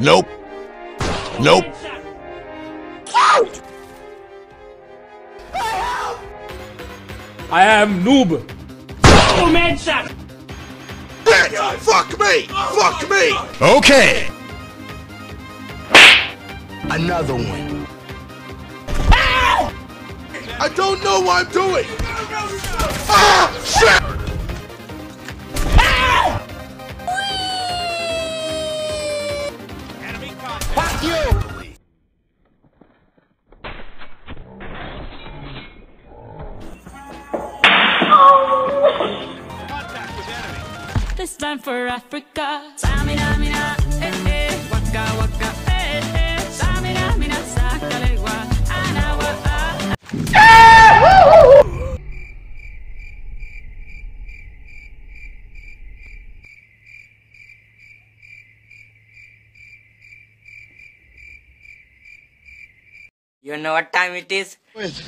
Nope. Nope. I am noob. Oh man, shot. Bitch! Fuck me! Fuck me! Okay. Another one. I don't know what I'm doing. Ah! Shit! This time for Africa. Samina, mina, eh, eh. Waka, waka, eh, eh. Samina, mina, sakalewa. Anawa, ah. You know what time it is? Do it!